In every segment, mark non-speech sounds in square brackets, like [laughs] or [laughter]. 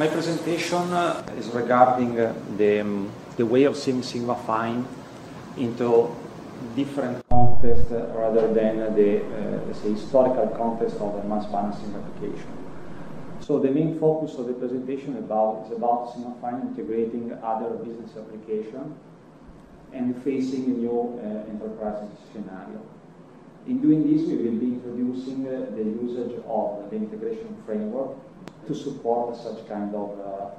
My presentation uh, is regarding uh, the, um, the way of seeing Sigma Fine into different contexts uh, rather than the uh, say, historical context of a mass balancing application. So the main focus of the presentation about, is about Sigma Fine integrating other business applications and facing a new uh, enterprise scenario. In doing this, we will be introducing uh, the usage of the integration framework to support such kind of uh,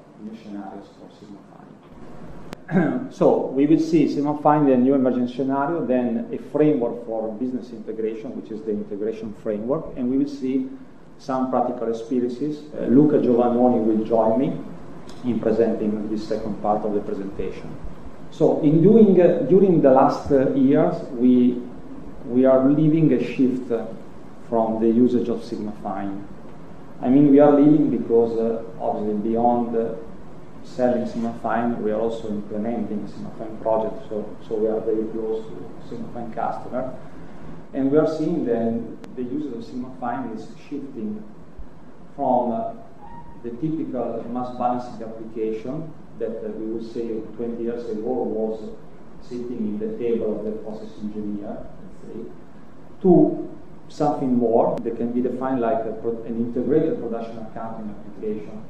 scenarios for Sigma Fine. [clears throat] so we will see Sigma Fine the new emerging scenario, then a framework for business integration, which is the integration framework, and we will see some practical experiences. Uh, Luca Giovannoni will join me in presenting this second part of the presentation. So in doing, uh, during the last uh, years, we, we are living a shift from the usage of Sigma Fine I mean, we are leading because uh, obviously beyond uh, selling SigmaFine, we are also implementing SigmaFine projects, so, so we are very close to SigmaFine customer. And we are seeing that the use of SigmaFine is shifting from uh, the typical mass balancing application that uh, we would say 20 years ago was sitting in the table of the process engineer, let's say, to something more that can be defined like an integrated production accounting application.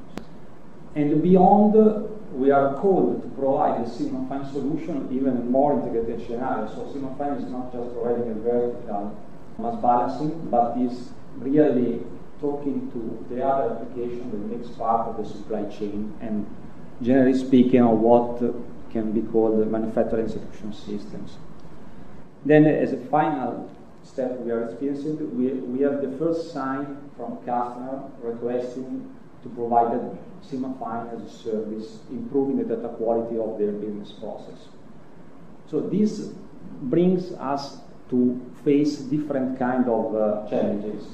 And beyond, we are called to provide a Sigma Fine solution, even a more integrated scenario. So Sigma Fine is not just providing a vertical mass balancing, but is really talking to the other application that makes part of the supply chain and generally speaking of what can be called manufacturing execution systems. Then as a final step we are experiencing, we, we have the first sign from customer requesting to provide a Sigma Fine as a service, improving the data quality of their business process. So this brings us to face different kind of uh, challenges.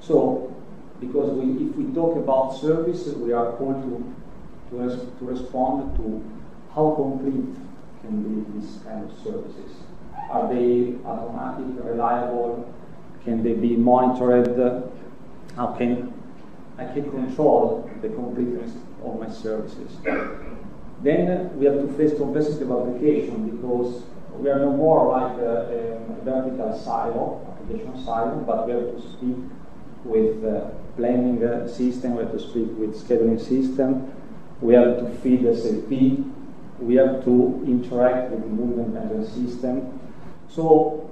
So because we, if we talk about service, we are called to, to, res to respond to how complete can be these kind of services. Are they automatic, reliable? Can they be monitored? How can I can control the completeness of my services? Then we have to face complexity application because we are no more like a, a vertical silo, application silo, but we have to speak with uh, planning system, we have to speak with scheduling system, we have to feed SAP, we have to interact with the movement management system, so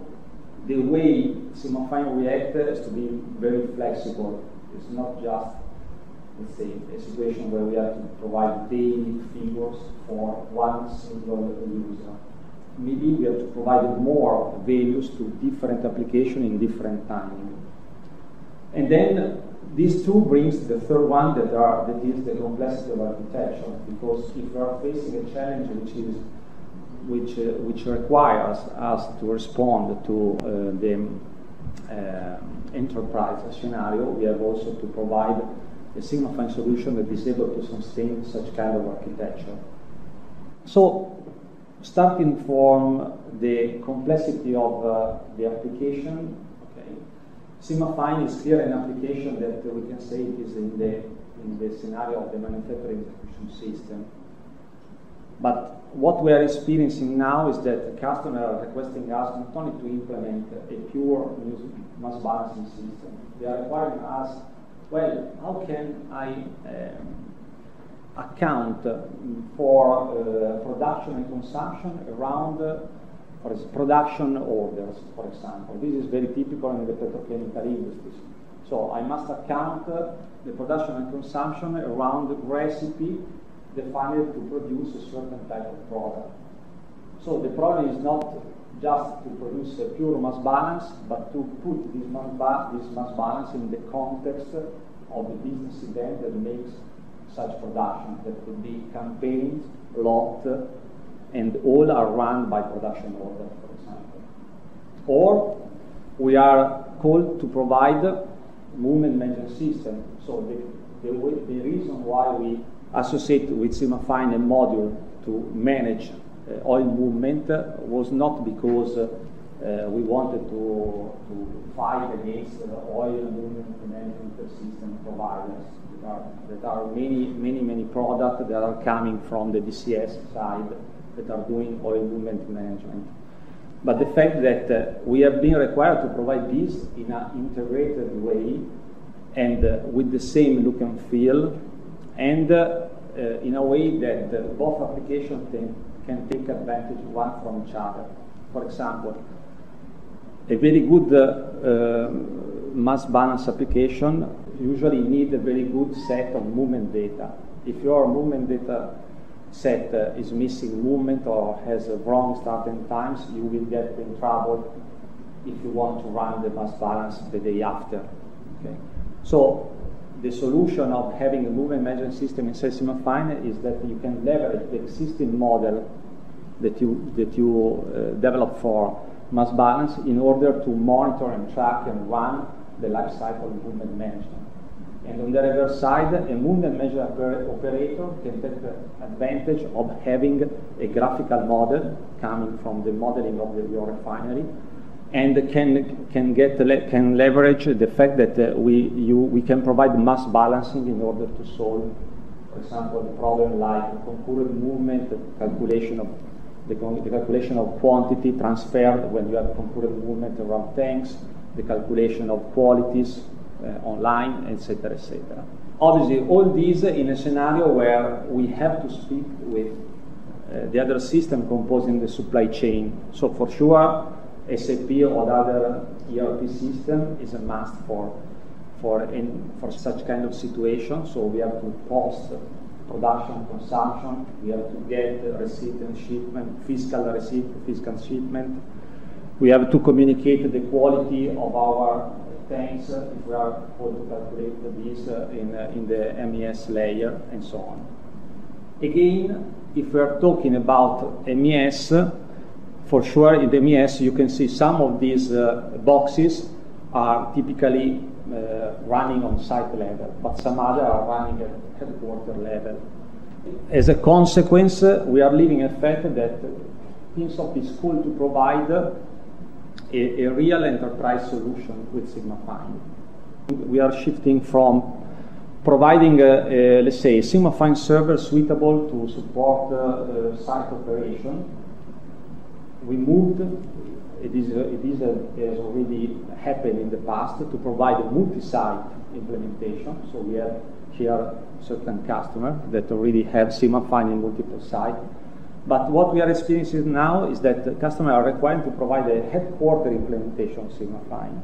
the way Sigmafine reacts has to be very flexible. It's not just, let's say, a situation where we have to provide daily figures for one single user. Maybe we have to provide more values to different applications in different timing. And then these two brings the third one that are that is the complexity of architecture. Because if we are facing a challenge which is which, uh, which requires us to respond to uh, the uh, enterprise scenario, we have also to provide a Sigma Fine solution that is able to sustain such kind of architecture. So, starting from the complexity of uh, the application, okay, Sigma Fine is clearly an application that we can say it is in the, in the scenario of the manufacturing execution system. But what we are experiencing now is that the customer are requesting us not only to implement a pure mass balancing system, they are requiring us, well, how can I um, account for uh, production and consumption around uh, for production orders, for example. This is very typical in the petrochemical industry. So I must account uh, the production and consumption around recipe defined to produce a certain type of product. So the problem is not just to produce a pure mass balance, but to put this mass, ba this mass balance in the context of the business event that makes such production. That could be campaigns, lot, and all are run by production order, for example. Or we are called to provide movement management system. So the, the, the reason why we associate with SigmaFine a module to manage uh, oil movement uh, was not because uh, we wanted to, to fight against oil movement management system providers. are, that are many, many, many products that are coming from the DCS side that are doing oil movement management. But the fact that uh, we have been required to provide this in an integrated way and uh, with the same look and feel, and uh, uh in a way that uh, both applications can, can take advantage one from each other. For example, a very good uh, mass balance application usually need a very good set of movement data. If your movement data set uh, is missing movement or has a wrong starting times, you will get in trouble if you want to run the mass balance the day after. Okay? So the solution of having a movement management system in Sigmafine is that you can leverage the existing model that you, that you uh, develop for mass balance in order to monitor and track and run the life cycle of movement management. And on the reverse side, a movement measure operator can take advantage of having a graphical model coming from the modeling of the, your refinery and can, can, get, can leverage the fact that uh, we, you, we can provide mass balancing in order to solve, for example, a problem like concurrent movement, calculation of the, the calculation of quantity transferred when you have concurrent movement around tanks, the calculation of qualities, uh, online, etc., etc. Obviously, all these in a scenario where we have to speak with uh, the other system composing the supply chain. So for sure, SAP or other ERP system is a must for for in, for such kind of situation. So we have to post production, consumption. We have to get receipt and shipment, fiscal receipt, fiscal shipment. We have to communicate the quality of our tanks if we are able to calculate this uh, in, uh, in the MES layer and so on. Again, if we are talking about MES, for sure in the MES you can see some of these boxes are typically uh, running on site level, but some other are running at headquarter level. As a consequence, uh, we are living a fact that Pimsoft is cool to provide a, a real enterprise solution with Sigma Fine. We are shifting from providing, a, a, let's say, a Sigma Fine server suitable to support uh, site operation. We moved, it, is, it, is a, it has already happened in the past, to provide a multi-site implementation. So we have here certain customers that already have Sigma Fine in multiple sites but what we are experiencing now is that customers are required to provide a headquarter implementation of Sigma Fine.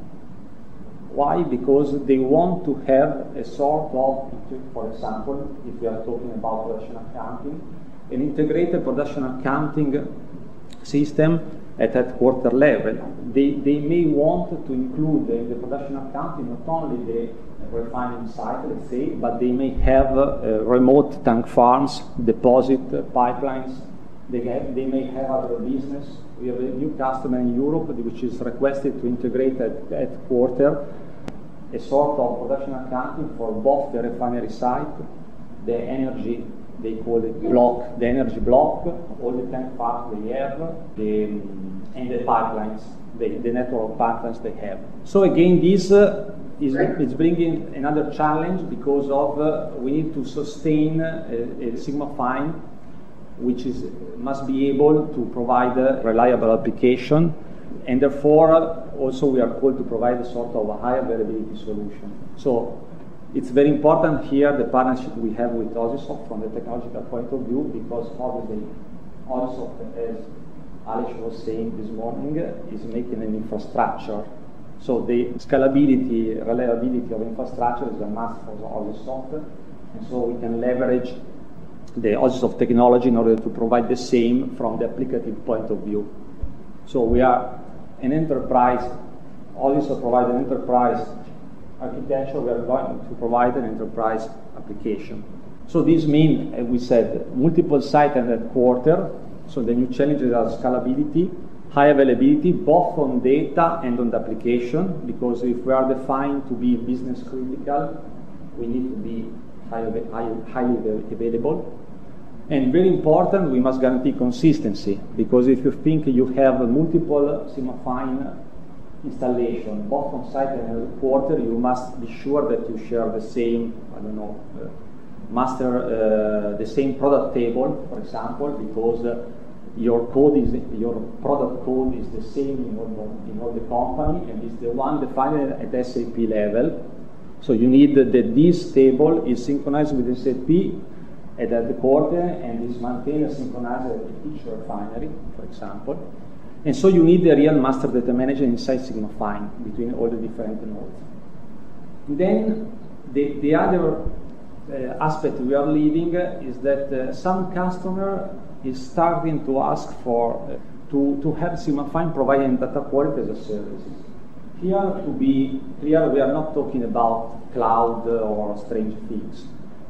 Why? Because they want to have a sort of, for example, if we are talking about production accounting, an integrated production accounting system at headquarter level. They, they may want to include in the production accounting not only the refining site, let's say, but they may have uh, remote tank farms, deposit uh, pipelines, they, have, they may have other business. We have a new customer in Europe which is requested to integrate at, at quarter a sort of production accounting for both the refinery site, the energy, they call it block, the energy block, all the tank parts they have, the, and the pipelines, the, the network pipelines they have. So again, this uh, is, is bringing another challenge because of uh, we need to sustain uh, a, a Sigma Fine which is, must be able to provide a reliable application, and therefore also we are called to provide a sort of a high availability solution. So it's very important here the partnership we have with OSIsoft from the technological point of view because obviously OSIsoft, as Alex was saying this morning, is making an infrastructure. So the scalability, reliability of infrastructure is a must for OSIsoft, and so we can leverage the OSIsoft technology in order to provide the same from the applicative point of view. So we are an enterprise, OSIsoft provide an enterprise architecture, we are going to provide an enterprise application. So this means, as we said, multiple site and headquarter. So the new challenges are scalability, high availability, both on data and on the application, because if we are defined to be business critical, we need to be highly, available. And very important, we must guarantee consistency because if you think you have multiple Sigma Fine installation, both on site and in the quarter, you must be sure that you share the same, I don't know, uh, master uh, the same product table, for example, because uh, your code is your product code is the same in all the, in all the company and is the one defined at SAP level. So you need that this table is synchronized with SAP at the quarter and is maintained synchronized at each refinery, for example. And so you need a real master data manager inside Sigmafine between all the different nodes. Then the, the other uh, aspect we are leaving is that uh, some customer is starting to ask for uh, to, to have Sigmafine providing data quality as a service. Here, to be clear, we are not talking about cloud or strange things.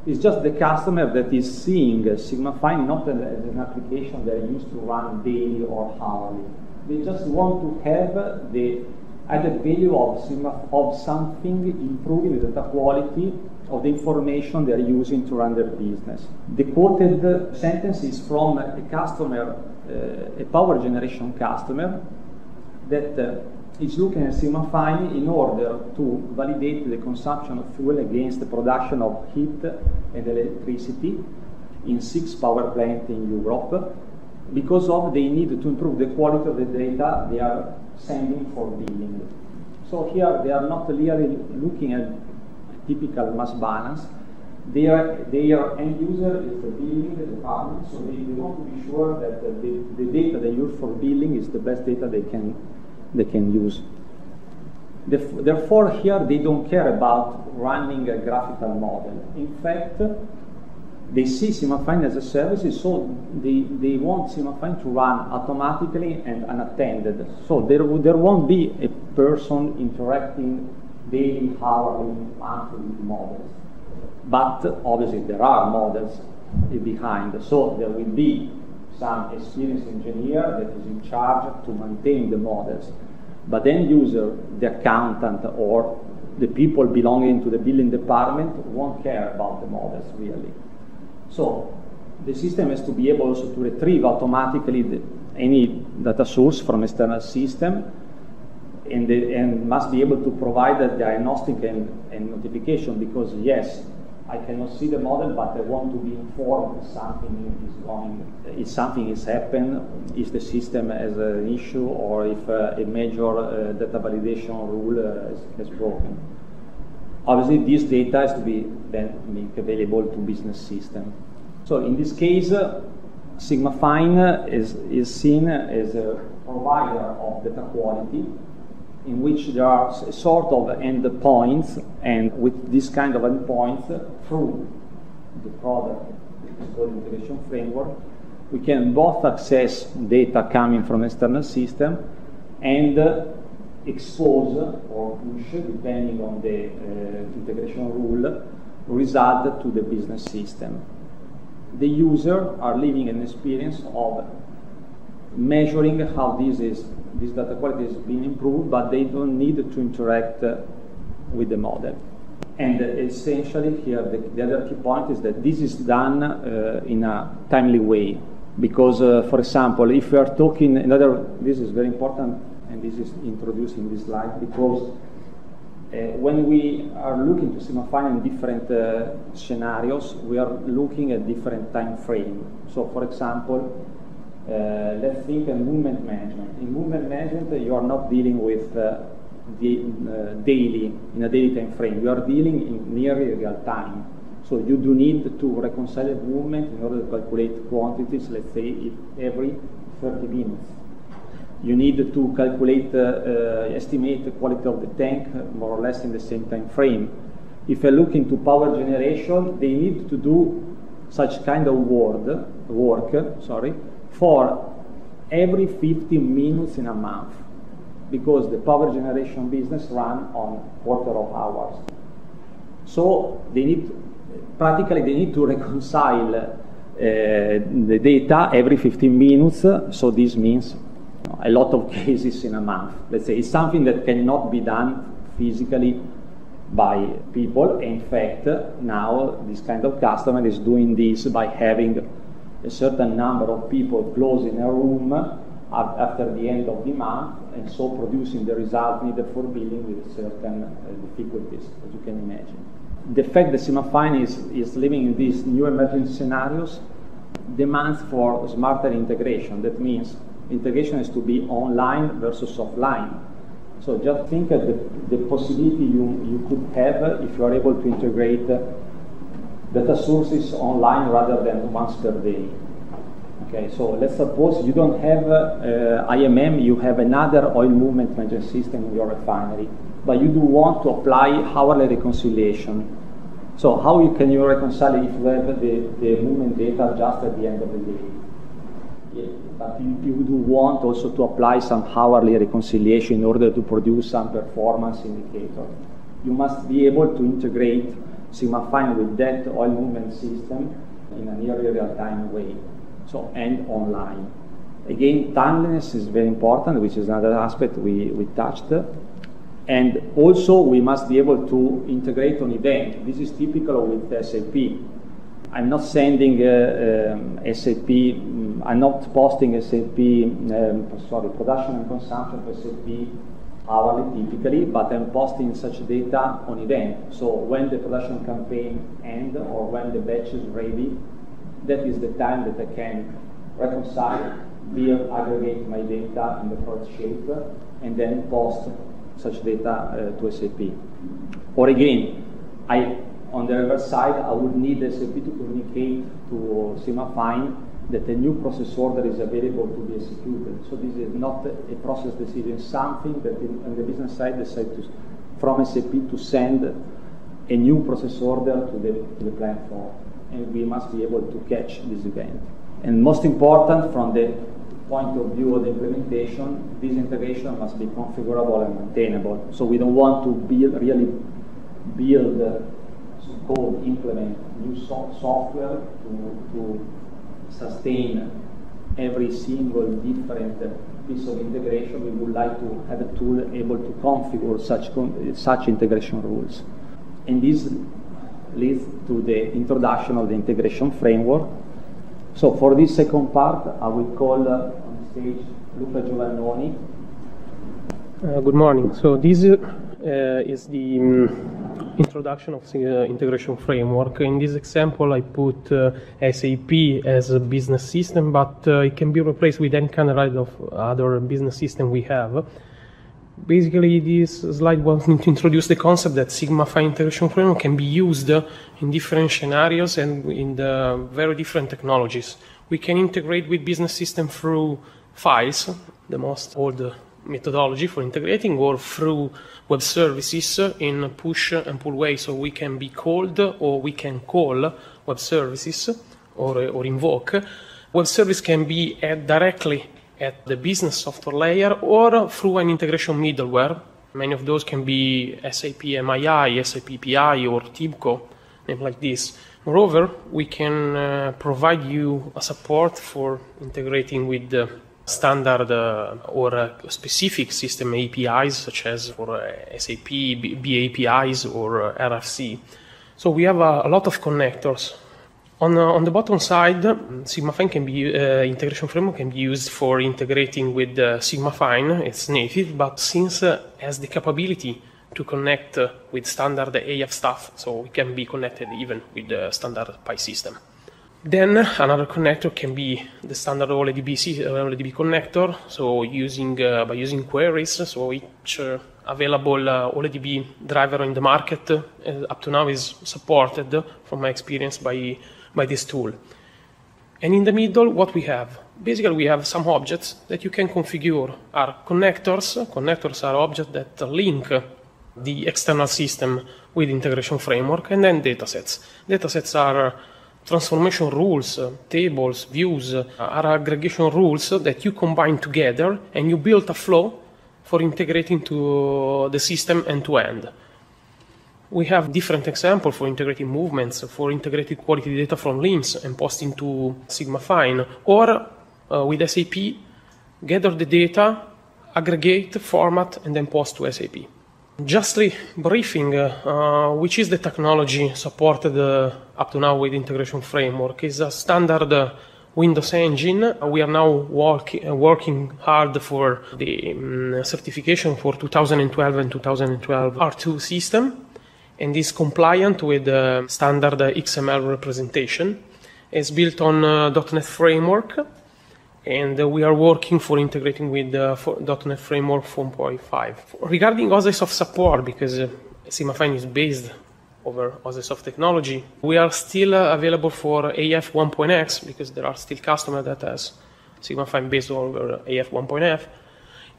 It's just the customer that is seeing Sigmafine not as an application that used to run daily or hourly. They just want to have the added value of, Sigma of something improving the data quality of the information they are using to run their business. The quoted sentence is from a customer, uh, a power generation customer, that uh, is looking at Sigmafine in order to validate the consumption of fuel against the production of heat and electricity in six power plants in Europe because of they need to improve the quality of the data they are sending for billing. So here they are not really looking at typical mass balance. Their, their end user is the billing department, so they, they want to be sure that the, the data they use for billing is the best data they can, they can use. Therefore, here they don't care about running a graphical model. In fact, they see Sigmafine as a service, so they, they want Sigmafine to run automatically and unattended. So there, there won't be a person interacting daily, hourly, monthly models. But obviously there are models behind, so there will be some experienced engineer that is in charge to maintain the models. But end user, the accountant, or the people belonging to the billing department won't care about the models really. So the system has to be able also to retrieve automatically the, any data source from external system and, the, and must be able to provide a diagnostic and, and notification because yes, I cannot see the model, but I want to be informed if something is going, if something is happened, if the system has an issue, or if uh, a major uh, data validation rule uh, has broken. Obviously, this data has to be then made available to business system. So in this case, uh, Sigmafine is, is seen as a provider of data quality in which there are sort of endpoints, and with this kind of endpoints, through the product, called integration framework, we can both access data coming from external system and expose or push, depending on the uh, integration rule, result to the business system. The user are living an experience of measuring how this is this data quality is being improved, but they don't need to interact uh, with the model. And essentially here the, the, other key point is that this is done uh, in a timely way because, uh, for example, if we are talking another, this is very important and this is introduced in this slide because uh, when we are looking to Sigmafine in different uh, scenarios, we are looking at different time frame. So, for example, uh, let's think of movement management. In movement management, you are not dealing with uh, the uh, daily in a daily time frame. You are dealing in nearly real time. So you do need to reconcile a movement in order to calculate quantities. Let's say every 30 minutes you need to calculate, uh, uh, estimate the quality of the tank more or less in the same time frame. If I look into power generation, they need to do such kind of word, work sorry, for every 15 minutes in a month because the power generation business run on quarter of hours. So they need, practically they need to [laughs] reconcile uh, the data every 15 minutes, so this means a lot of [laughs] cases in a month. Let's say it's something that cannot be done physically by people. In fact, now this kind of customer is doing this by having a certain number of people close in a room after the end of the month, and so producing the result needed for billing with certain uh, difficulties, as you can imagine. The fact that Sigmafine is, is living in these new emerging scenarios demands for smarter integration. That means integration has to be online versus offline. So just think of the, the possibility you, you could have if you are able to integrate data sources online rather than once per day. Okay, so let's suppose you don't have uh, IMM, you have another oil movement management system in your refinery, but you do want to apply hourly reconciliation. So how you, can you reconcile if you have the, the movement data just at the end of the day? Yeah, but you, you do want also to apply some hourly reconciliation in order to produce some performance indicator. You must be able to integrate SigmaFine with that oil movement system in a nearly real-time way so and online. Again, timeliness is very important, which is another aspect we, we touched. And also, we must be able to integrate on event. This is typical with SAP. I'm not sending uh, um, SAP, um, I'm not posting SAP, um, sorry, production and consumption of SAP hourly typically, but I'm posting such data on event. So when the production campaign ends or when the batch is ready, that is the time that I can reconcile, build, aggregate my data in the correct shape, and then post such data uh, to SAP. Or again, I, on the other side, I would need SAP to communicate to SigmaFine that a new process order is available to be executed. So this is not a process decision, something that in, on the business side decide to, from SAP to send a new process order to the, to the plant floor and we must be able to catch this event. And most important, from the point of view of the implementation, this integration must be configurable and maintainable. So we don't want to build, really build, uh, code, implement new so software to, to sustain every single different piece of integration. We would like to have a tool able to configure such, such integration rules. And this leads to the introduction of the integration framework. So for this second part, I will call uh, on stage Luca Giovannoni. Uh, good morning. So this uh, is the um, introduction of the uh, integration framework. In this example, I put uh, SAP as a business system, but uh, it can be replaced with any kind of other business system we have basically this slide wants to introduce the concept that SigmaFine integration framework can be used in different scenarios and in the very different technologies. We can integrate with business system through files, the most old methodology for integrating, or through web services in push and pull way. So we can be called or we can call web services or, or invoke. Web service can be directly at the business software layer or through an integration middleware. Many of those can be SAP MII, SAP PI, or TIBCO, name like this. Moreover, we can uh, provide you a support for integrating with the standard uh, or uh, specific system APIs, such as for uh, SAP, BAPIs, or uh, RFC. So we have a lot of connectors on, uh, on the bottom side, SigmaFine can be uh, integration framework can be used for integrating with uh, SigmaFine. It's native, but since uh, has the capability to connect uh, with standard AF stuff, so it can be connected even with the standard PI system. Then another connector can be the standard OLEDB, OLEDB connector, so using uh, by using queries, so each available uh, OLEDB driver in the market up to now is supported, from my experience, by by this tool. And in the middle, what we have? Basically, we have some objects that you can configure are connectors. Connectors are objects that link the external system with integration framework, and then datasets. Datasets are transformation rules, tables, views, are aggregation rules that you combine together and you build a flow for integrating to the system end to end. We have different examples for integrating movements, for integrating quality data from LIMS and posting to SigmaFine, or uh, with SAP, gather the data, aggregate, format, and then post to SAP. Justly briefing, uh, which is the technology supported uh, up to now with integration framework, is a standard uh, Windows Engine. We are now walk, uh, working hard for the um, certification for 2012 and 2012 R2 system, and is compliant with the standard XML representation. It's built on uh, .NET Framework, and we are working for integrating with uh, .NET Framework 4.5. Regarding OSIsoft support, because uh, SigmaFine is based over OSIsoft technology. We are still available for AF 1.x because there are still customers that has SigmaFine based over AF 1.f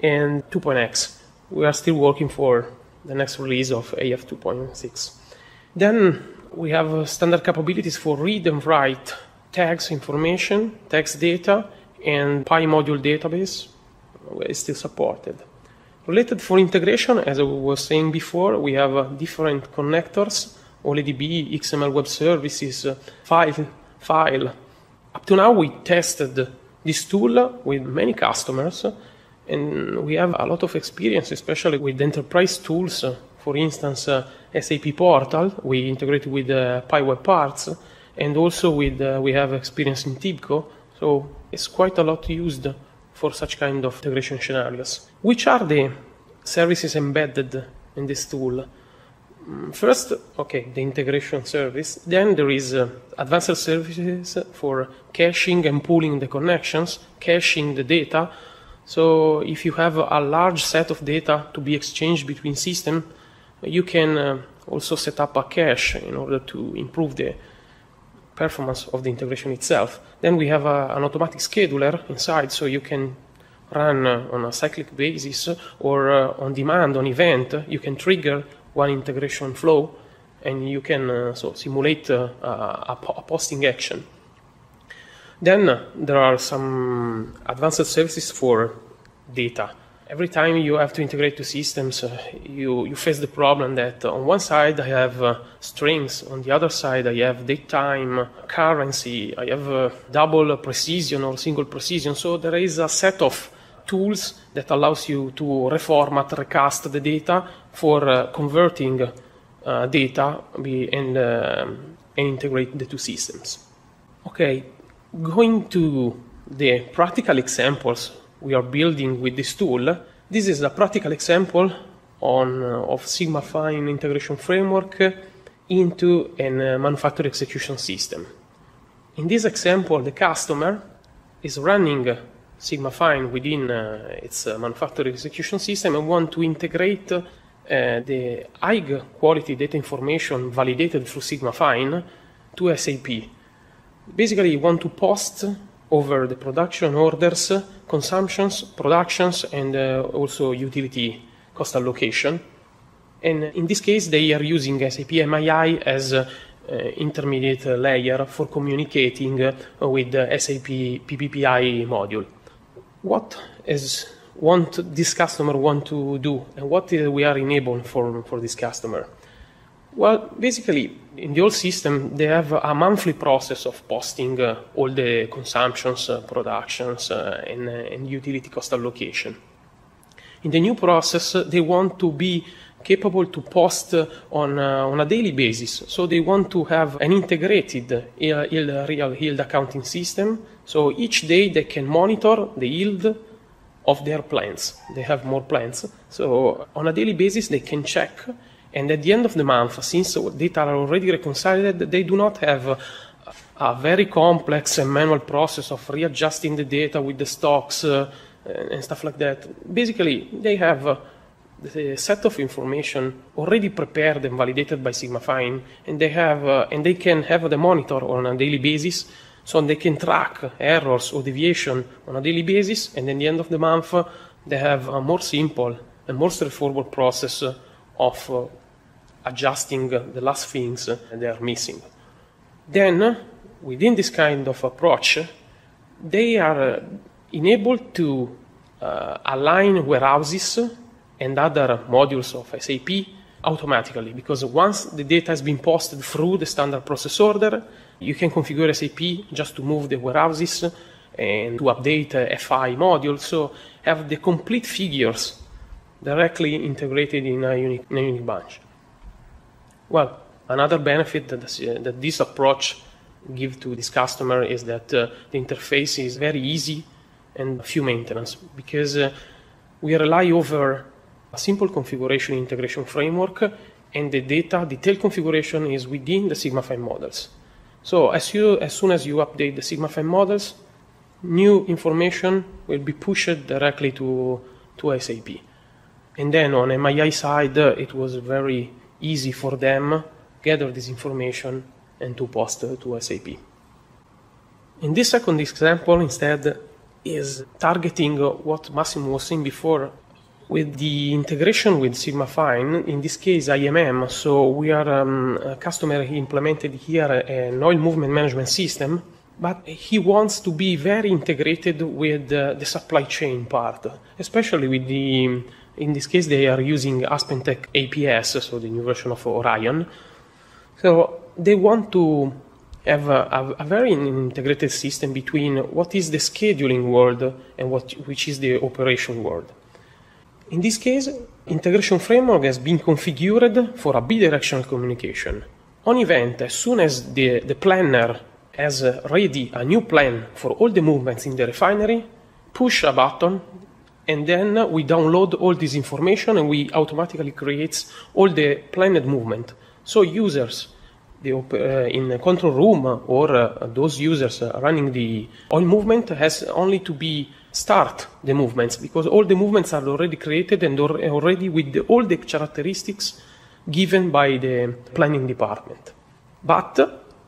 and 2.x. We are still working for the next release of AF 2.6. Then we have standard capabilities for read and write tags information, text data, and PI module database is still supported. Related for integration, as I was saying before, we have different connectors, OLEDB, XML Web Services, file, file. Up to now, we tested this tool with many customers, and we have a lot of experience, especially with enterprise tools. For instance, uh, SAP Portal, we integrated with uh, PI Web Parts, and also with uh, we have experience in TIBCO, so it's quite a lot used for such kind of integration scenarios. Which are the services embedded in this tool? Mm, first, okay, the integration service. Then there is uh, advanced services for caching and pooling the connections, caching the data. So if you have a large set of data to be exchanged between systems, you can uh, also set up a cache in order to improve the performance of the integration itself. Then we have a, an automatic scheduler inside, so you can run uh, on a cyclic basis or uh, on demand, on event. You can trigger one integration flow, and you can uh, so simulate uh, a, a, posting action. Then uh, there are some advanced services for data every time you have to integrate two systems, uh, you, you face the problem that on one side I have uh, strings, on the other side I have datetime, currency, I have uh, double precision or single precision. So there is a set of tools that allows you to reformat, recast the data for uh, converting uh, data and, um, and integrate the two systems. Okay, going to the practical examples we are building with this tool. This is a practical example on, uh, of SigmaFine integration framework into a uh, manufacturing execution system. In this example, the customer is running SigmaFine within uh, its uh, manufacturing execution system and want to integrate uh, the high quality data information validated through SigmaFine to SAP. Basically, you want to post over the production orders, consumptions, productions, and uh, also utility cost allocation. And in this case, they are using SAP MII as uh, intermediate layer for communicating uh, with the SAP PPPI module. What is want this customer want to do, and what we are enabling for, for this customer? Well, basically, in the old system, they have a monthly process of posting uh, all the consumptions, uh, productions, uh, and, uh, and, utility cost allocation. In the new process, uh, they want to be capable to post uh, on, on a daily basis. So they want to have an integrated yield, real yield accounting system. So each day they can monitor the yield of their plants. They have more plants. So on a daily basis, they can check and at the end of the month, since data are already reconciled, they do not have a, very complex and manual process of readjusting the data with the stocks uh, and stuff like that. Basically, they have uh, the set of information already prepared and validated by SigmaFine, and they have uh, and they can have the monitor on a daily basis, so they can track errors or deviation on a daily basis. And at the end of the month, they have a more simple and more straightforward process of uh, adjusting the last things they are missing. Then, within this kind of approach, they are enabled to uh, align warehouses and other modules of SAP automatically because once the data has been posted through the standard process order, you can configure SAP just to move the warehouses and to update a FI module. So have the complete figures directly integrated in a unique, in a bunch. Well, another benefit that this, uh, that this approach gives to this customer is that uh, the interface is very easy and few maintenance because uh, we rely over a simple configuration integration framework and the data detailed configuration is within the Sigmafine models. So as, you, as soon as you update the Sigmafine models, new information will be pushed directly to, to SAP. And then on MII side, it was very easy for them gather this information and to post to SAP. In this second example, instead, is targeting what Massimo was saying before with the integration with Sigma Fine, in this case IMM, so we are um, a customer implemented here an oil movement management system, but he wants to be very integrated with uh, the supply chain part, especially with the, in this case they are using AspenTech APS, so the new version of Orion. So they want to have a, a, very integrated system between what is the scheduling world and what, which is the operation world. In this case, integration framework has been configured for a bidirectional communication. On event, as soon as the, the planner has ready a new plan for all the movements in the refinery, push a button, and then we download all this information and we automatically create all the planned movement. So users the, uh, in the control room or uh, those users uh, running the oil movement has only to be start the movements because all the movements are already created and already with the, all the characteristics given by the planning department. But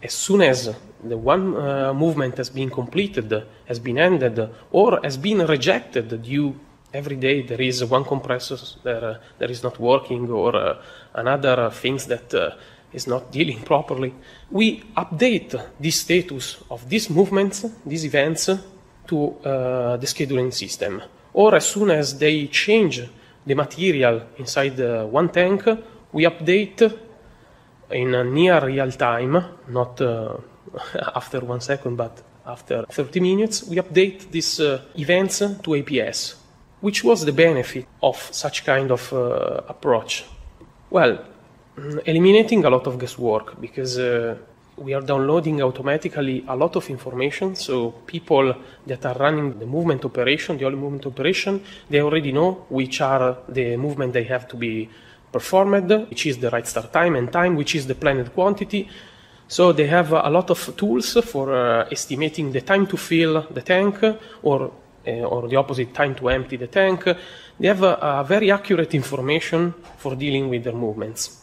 as soon as the one uh, movement has been completed, has been ended, or has been rejected due every day there is one compressor that, uh, that is not working or uh, another things that is not dealing properly, we update the status of these movements, these events, to uh, the scheduling system. Or as soon as they change the material inside uh, one tank, we update in near real time, not uh, [laughs] after one second, but after 30 minutes, we update these uh, events to APS. Which was the benefit of such kind of uh, approach? Well, Mm, eliminating a lot of guesswork because uh, we are downloading automatically a lot of information. So people that are running the movement operation, the oil movement operation, they already know which are the movement they have to be performed, which is the right start time and time, which is the planned quantity. So they have a lot of tools for uh, estimating the time to fill the tank or or the opposite time to empty the tank. They have a, a very accurate information for dealing with their movements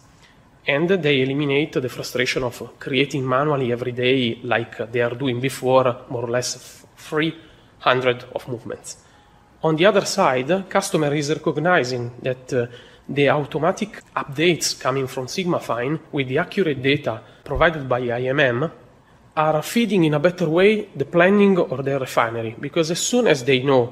and they eliminate the frustration of creating manually every day like they are doing before, more or less 300 of movements. On the other side, customer is recognizing that uh, the automatic updates coming from SigmaFine with the accurate data provided by IMM are feeding in a better way the planning or the refinery because as soon as they know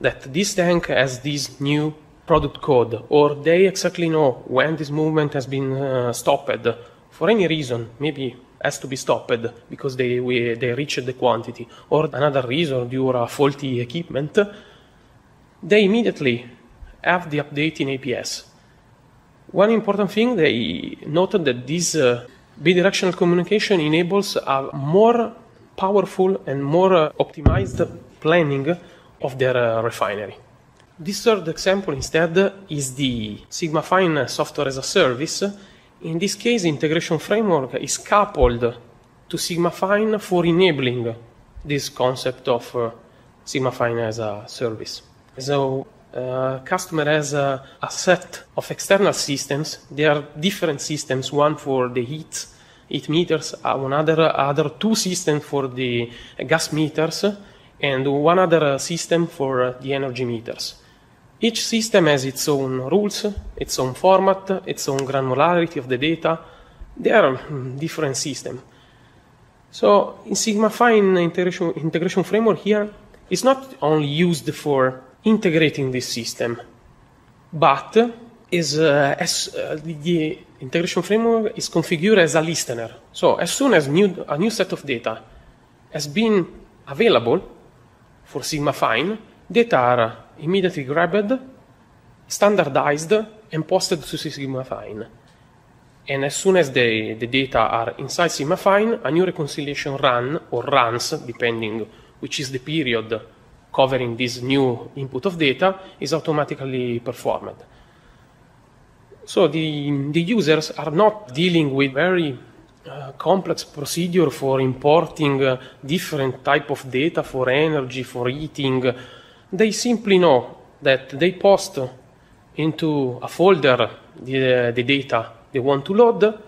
that this tank has this new product code, or they exactly know when this movement has been uh, stopped for any reason, maybe has to be stopped because they, we, they reached the quantity, or another reason due to faulty equipment, they immediately have the update in APS. One important thing, they noted that this uh, bidirectional communication enables a more powerful and more uh, optimized planning of their uh, refinery. This third example instead is the Sigma Fine software as a service. In this case, integration framework is coupled to Sigma Fine for enabling this concept of uh, Sigma Fine as a service. So, uh, customer has a, a, set of external systems. There are different systems, one for the heat, heat meters, uh, one other, other two systems for the gas meters, and one other system for uh, the energy meters. Each system has its own rules, its own format, its own granularity of the data. They are hmm, different systems. So in Sigma Fine integration, integration framework here is not only used for integrating this system, but is uh, as uh, the integration framework is configured as a listener. So as soon as new, a new set of data has been available for Sigma Fine, data are immediately grabbed, standardized, and posted to Sigma Fine. And as soon as the, the data are inside SigmaFine, a new reconciliation run or runs, depending which is the period covering this new input of data, is automatically performed. So the, the users are not dealing with very uh, complex procedure for importing uh, different type of data for energy, for heating. They simply know that they post into a folder the, the data they want to load,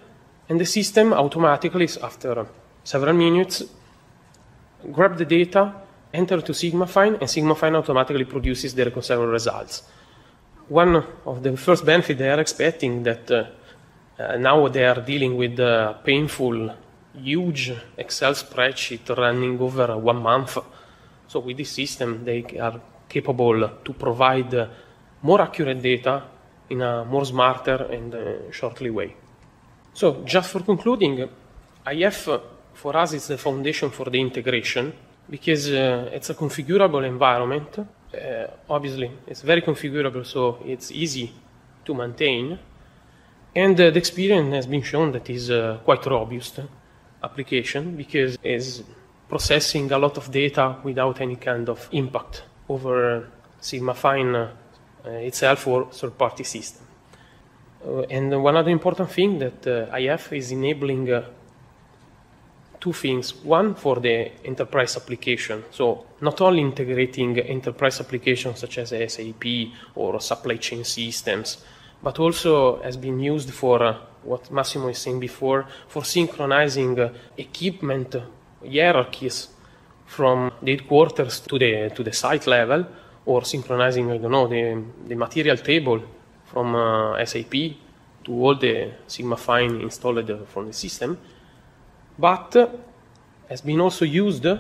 and the system automatically, after several minutes, grab the data, enter to Sigmafine, and Sigmafine automatically produces the reconcilable results. One of the first benefits they are expecting that uh, uh, now they are dealing with painful, huge Excel spreadsheet running over one month. So with this system, they are capable to provide more accurate data in a more smarter and uh, shortly way. So just for concluding, IF for us is the foundation for the integration because uh, it's a configurable environment. Uh, obviously, it's very configurable, so it's easy to maintain. And uh, the experience has been shown that is uh, quite robust application because it's processing a lot of data without any kind of impact over Sigmafine uh, itself or third-party system. Uh, and one other important thing that IF is enabling two things. One, for the enterprise application. So not only integrating enterprise applications such as SAP or supply chain systems, but also has been used for uh, what Massimo was saying before, for synchronizing uh, equipment hierarchies from the headquarters to the, to the site level or synchronizing, I don't know, the, the material table from uh, SAP to all the Sigma Sigmafine installed from the system, but uh, has been also used uh,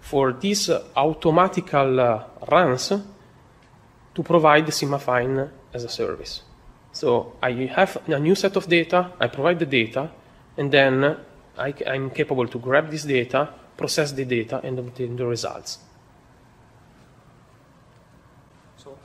for these uh, automatical uh, runs to provide Sigmafine as a service. So I have a new set of data, I provide the data, and then I, am capable to grab this data, process the data, and obtain the results. So